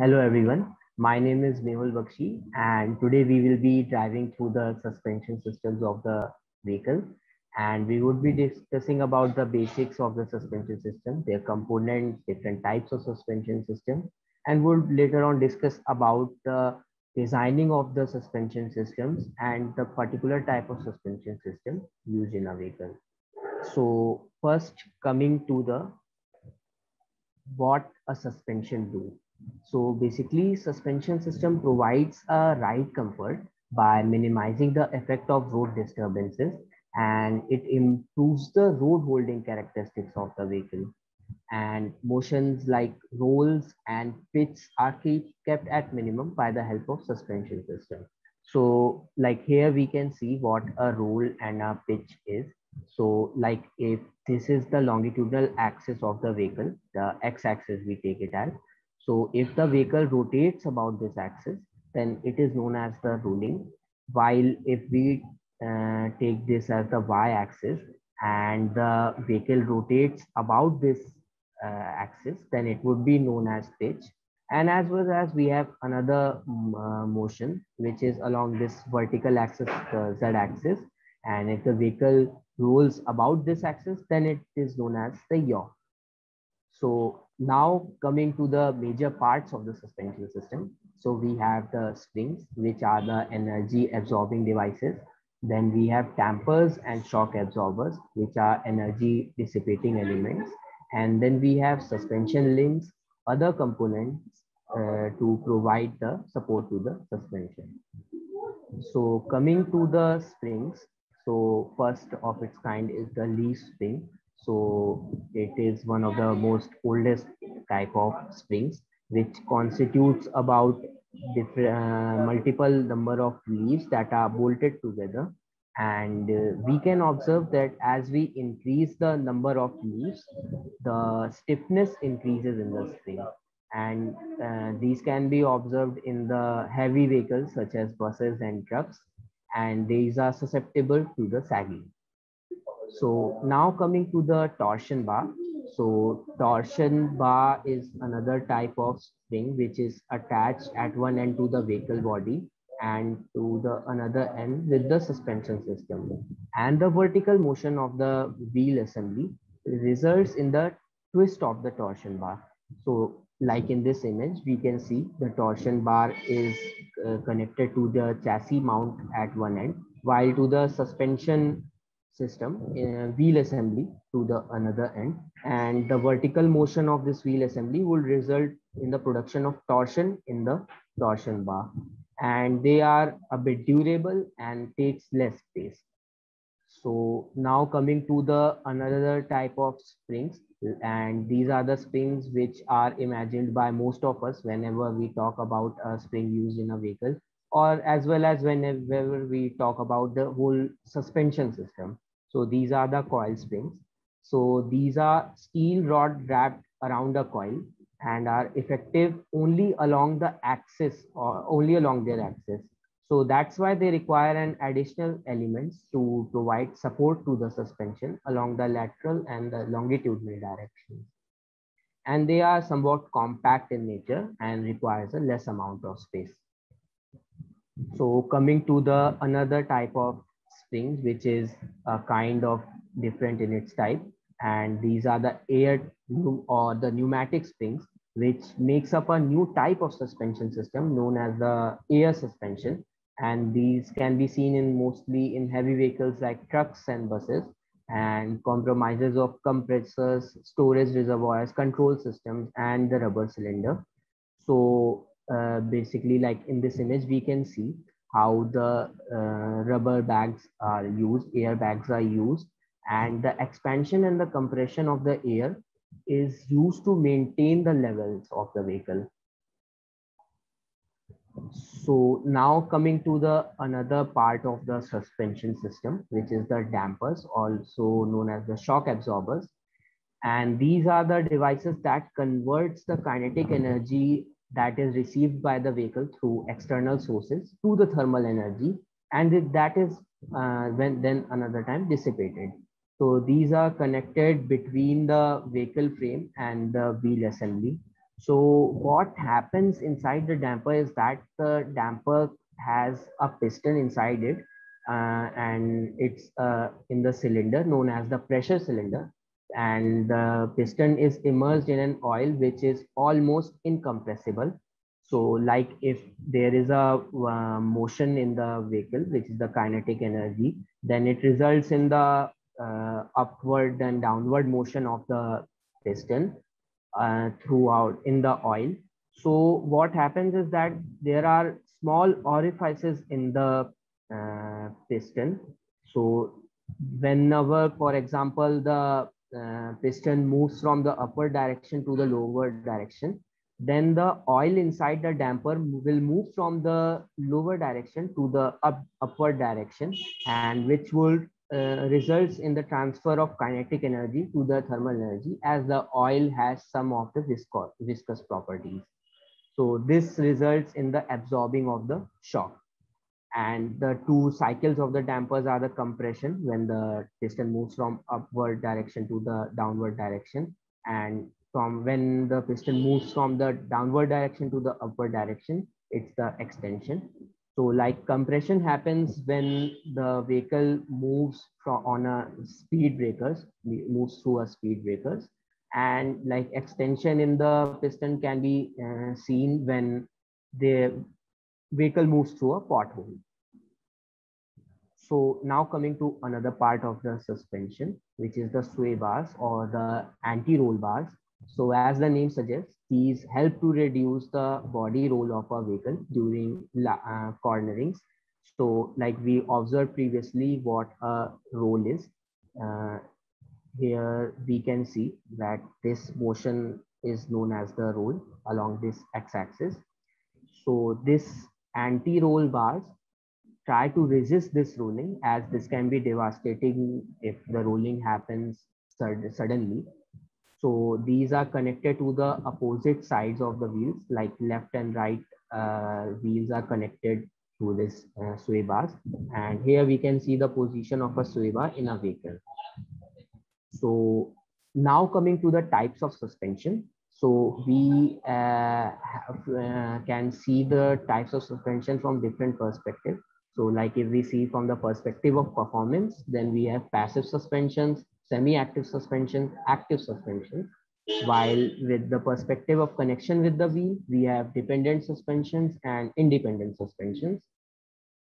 Hello everyone, my name is Mehul Bakshi and today we will be driving through the suspension systems of the vehicle and we would be discussing about the basics of the suspension system, their components, different types of suspension system and would later on discuss about the designing of the suspension systems and the particular type of suspension system used in a vehicle. So first coming to the what a suspension do. So basically suspension system provides a ride comfort by minimizing the effect of road disturbances and it improves the road holding characteristics of the vehicle and motions like rolls and pitch are kept at minimum by the help of suspension system. So like here we can see what a roll and a pitch is. So like if this is the longitudinal axis of the vehicle, the x-axis we take it as. So if the vehicle rotates about this axis, then it is known as the rolling. While if we uh, take this as the y-axis and the vehicle rotates about this uh, axis, then it would be known as pitch. And as well as we have another mm, uh, motion, which is along this vertical axis, the z axis. And if the vehicle rolls about this axis, then it is known as the yaw. So now coming to the major parts of the suspension system. So we have the springs, which are the energy absorbing devices. Then we have dampers and shock absorbers, which are energy dissipating elements. And then we have suspension links, other components uh, to provide the support to the suspension. So coming to the springs, so first of its kind is the leaf spring. So it is one of the most oldest type of springs, which constitutes about different uh, multiple number of leaves that are bolted together. And uh, we can observe that as we increase the number of leaves the stiffness increases in the spring. And uh, these can be observed in the heavy vehicles such as buses and trucks. And these are susceptible to the sagging so now coming to the torsion bar so torsion bar is another type of spring which is attached at one end to the vehicle body and to the another end with the suspension system. And the vertical motion of the wheel assembly results in the twist of the torsion bar. So like in this image, we can see the torsion bar is uh, connected to the chassis mount at one end, while to the suspension system uh, wheel assembly to the another end. And the vertical motion of this wheel assembly will result in the production of torsion in the torsion bar and they are a bit durable and takes less space. So now coming to the another type of springs and these are the springs which are imagined by most of us whenever we talk about a spring used in a vehicle or as well as whenever we talk about the whole suspension system. So these are the coil springs. So these are steel rod wrapped around a coil and are effective only along the axis or only along their axis. So that's why they require an additional elements to provide support to the suspension along the lateral and the longitudinal directions. And they are somewhat compact in nature and requires a less amount of space. So coming to the another type of springs, which is a kind of different in its type. And these are the air or the pneumatic springs which makes up a new type of suspension system known as the air suspension. And these can be seen in mostly in heavy vehicles like trucks and buses and compromises of compressors, storage reservoirs, control systems, and the rubber cylinder. So uh, basically like in this image, we can see how the uh, rubber bags are used, air bags are used, and the expansion and the compression of the air is used to maintain the levels of the vehicle. So now coming to the another part of the suspension system, which is the dampers, also known as the shock absorbers. And these are the devices that converts the kinetic energy that is received by the vehicle through external sources to the thermal energy. And that is uh, when then another time dissipated. So these are connected between the vehicle frame and the wheel assembly. So what happens inside the damper is that the damper has a piston inside it uh, and it's uh, in the cylinder known as the pressure cylinder and the piston is immersed in an oil which is almost incompressible so like if there is a uh, motion in the vehicle which is the kinetic energy then it results in the uh, upward and downward motion of the piston uh, throughout in the oil so what happens is that there are small orifices in the uh, piston. So whenever, for example, the uh, piston moves from the upper direction to the lower direction, then the oil inside the damper will move from the lower direction to the up, upward direction and which will uh, results in the transfer of kinetic energy to the thermal energy as the oil has some of the viscous, viscous properties. So this results in the absorbing of the shock. And the two cycles of the dampers are the compression when the piston moves from upward direction to the downward direction. And from when the piston moves from the downward direction to the upward direction, it's the extension. So like compression happens when the vehicle moves from on a speed breakers, moves through a speed breakers and like extension in the piston can be uh, seen when the vehicle moves through a pothole. So now coming to another part of the suspension, which is the sway bars or the anti-roll bars. So as the name suggests, these help to reduce the body roll of a vehicle during uh, cornerings. So like we observed previously what a roll is. Uh, here we can see that this motion is known as the roll along this x-axis. So this anti-roll bars try to resist this rolling as this can be devastating if the rolling happens suddenly. So these are connected to the opposite sides of the wheels like left and right uh, wheels are connected to this uh, sway bars. And here we can see the position of a sway bar in a vehicle. So now coming to the types of suspension. So we uh, have, uh, can see the types of suspension from different perspectives. So like if we see from the perspective of performance, then we have passive suspensions, semi-active suspension, active suspension. While with the perspective of connection with the wheel, we have dependent suspensions and independent suspensions.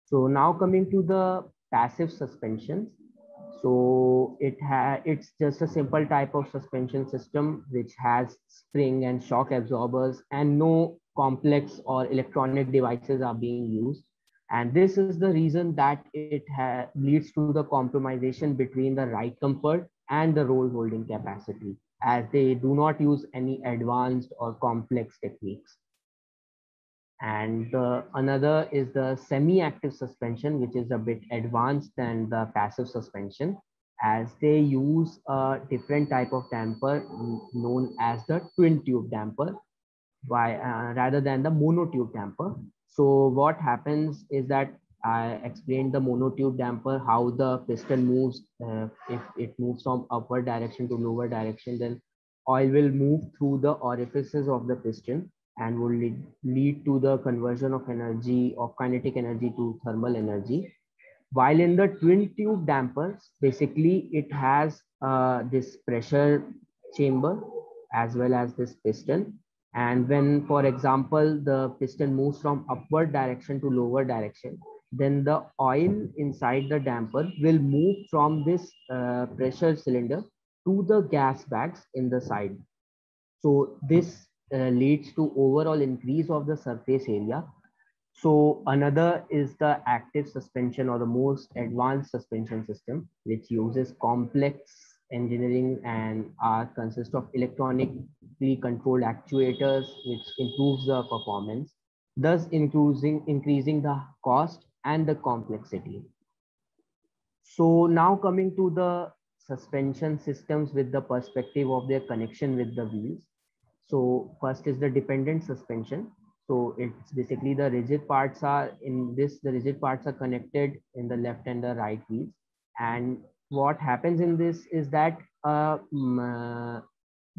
So now coming to the passive suspensions. So it ha it's just a simple type of suspension system which has spring and shock absorbers and no complex or electronic devices are being used. And this is the reason that it leads to the compromisation between the ride comfort and the roll holding capacity as they do not use any advanced or complex techniques. And the, another is the semi-active suspension, which is a bit advanced than the passive suspension as they use a different type of damper known as the twin tube damper by, uh, rather than the monotube damper. So what happens is that I explained the monotube damper, how the piston moves. Uh, if it moves from upward direction to lower direction, then oil will move through the orifices of the piston and will lead, lead to the conversion of energy of kinetic energy to thermal energy. While in the twin tube dampers basically it has uh, this pressure chamber as well as this piston. And when for example the piston moves from upward direction to lower direction then the oil inside the damper will move from this uh, pressure cylinder to the gas bags in the side. So this uh, leads to overall increase of the surface area. So another is the active suspension or the most advanced suspension system, which uses complex engineering and are consist of electronically controlled actuators, which improves the performance, thus increasing, increasing the cost and the complexity. So now coming to the suspension systems with the perspective of their connection with the wheels. So first is the dependent suspension. So it's basically the rigid parts are in this, the rigid parts are connected in the left and the right wheels. And what happens in this is that uh,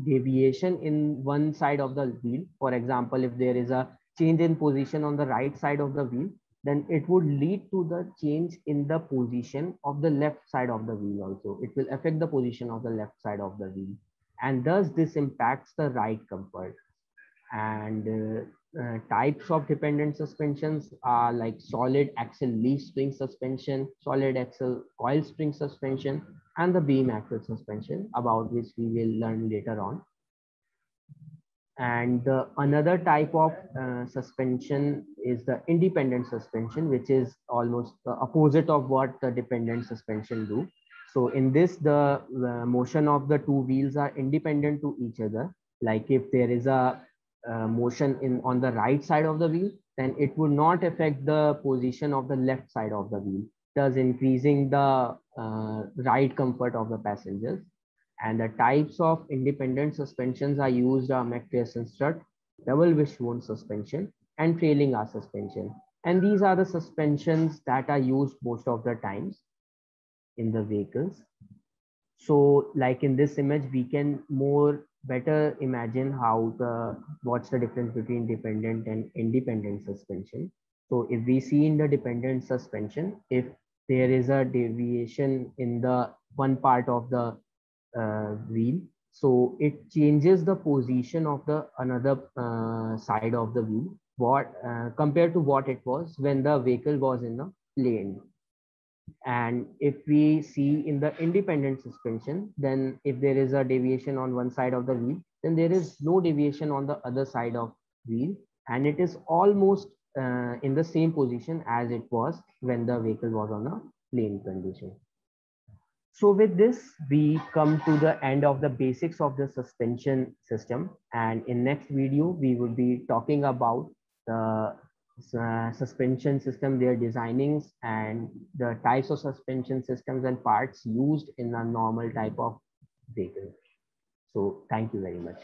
deviation in one side of the wheel, for example, if there is a change in position on the right side of the wheel, then it would lead to the change in the position of the left side of the wheel also. It will affect the position of the left side of the wheel. And thus this impacts the ride comfort. And uh, uh, types of dependent suspensions are like solid axle leaf spring suspension, solid axle coil spring suspension, and the beam axle suspension about which we will learn later on. And another type of uh, suspension is the independent suspension, which is almost the opposite of what the dependent suspension do. So in this, the, the motion of the two wheels are independent to each other. Like if there is a uh, motion in on the right side of the wheel, then it would not affect the position of the left side of the wheel, thus increasing the uh, ride comfort of the passengers. And the types of independent suspensions are used are MacPherson strut, double wishbone suspension, and trailing arch suspension. And these are the suspensions that are used most of the times in the vehicles. So like in this image, we can more better imagine how the, what's the difference between dependent and independent suspension. So if we see in the dependent suspension, if there is a deviation in the one part of the uh, wheel. So it changes the position of the another uh, side of the wheel what uh, compared to what it was when the vehicle was in the plane. And if we see in the independent suspension, then if there is a deviation on one side of the wheel, then there is no deviation on the other side of wheel. And it is almost uh, in the same position as it was when the vehicle was on a plane condition. So with this, we come to the end of the basics of the suspension system. And in next video, we will be talking about the uh, suspension system, their designings and the types of suspension systems and parts used in a normal type of vehicle. So thank you very much.